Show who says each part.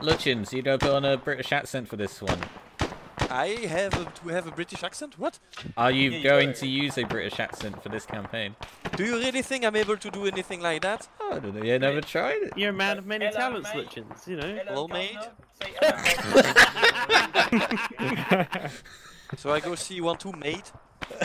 Speaker 1: Lutjens, you don't put on a British accent for this one.
Speaker 2: I have a, to have a British accent? What?
Speaker 1: Are you
Speaker 3: Yeah,
Speaker 1: going to use a British accent for this campaign?
Speaker 2: Do you really think I'm able to do anything like that?
Speaker 1: Oh, I don't know. You never tried it.
Speaker 4: You're a man of many
Speaker 3: Hello,
Speaker 4: talents,
Speaker 3: mate.
Speaker 4: Lutjens, you know.
Speaker 2: Hello, mate. So I go see one two mate.